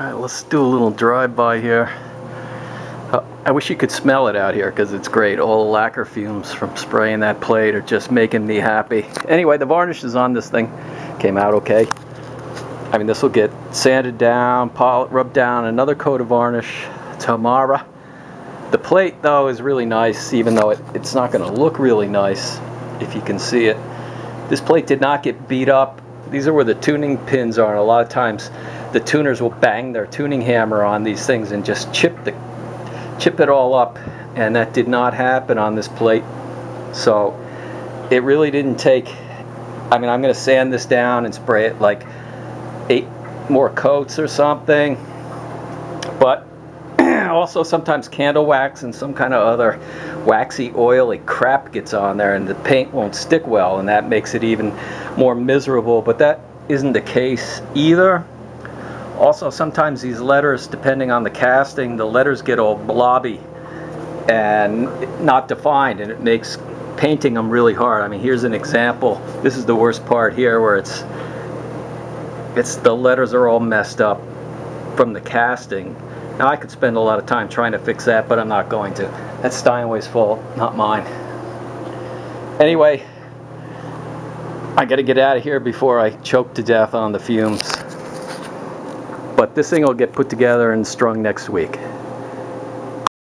Alright, let's do a little drive-by here. Uh, I wish you could smell it out here because it's great. All the lacquer fumes from spraying that plate are just making me happy. Anyway, the varnish is on this thing. Came out okay. I mean, this will get sanded down, rubbed down, another coat of varnish. Tamara. The plate, though, is really nice, even though it, it's not going to look really nice if you can see it. This plate did not get beat up. These are where the tuning pins are, and a lot of times the tuners will bang their tuning hammer on these things and just chip the chip it all up, and that did not happen on this plate. So it really didn't take. I mean, I'm to sand this down and spray it like eight more coats or something. But also sometimes candle wax and some kind of other waxy oily crap gets on there and the paint won't stick well and that makes it even more miserable but that isn't the case either. Also sometimes these letters depending on the casting the letters get all blobby and not defined and it makes painting them really hard. I mean here's an example. This is the worst part here where it's it's the letters are all messed up from the casting now I could spend a lot of time trying to fix that, but I'm not going to. That's Steinway's fault, not mine. Anyway, I got to get out of here before I choke to death on the fumes. But this thing will get put together and strung next week.